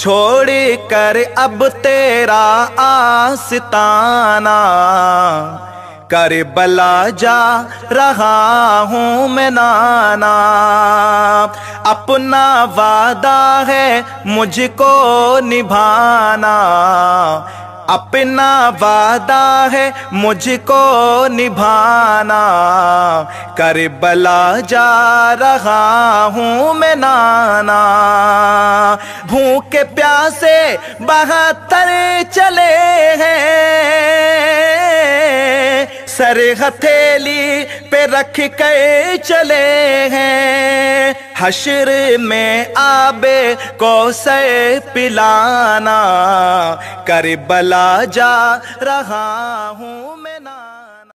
छोड़ कर अब तेरा आस्ताना। कर बला जा रहा हूँ मैं नाना। अपना वादा है मुझको निभाना। अपना वादा है मुझको निभाना। कर बला जा रहा हूँ मैं नाना। भूखे प्यासे बहत्तर चले हैं। सर हथेली पे रख कर चले हैं। हशर में आबे को से पिलाना, कर बला जा रहा हूँ मैं।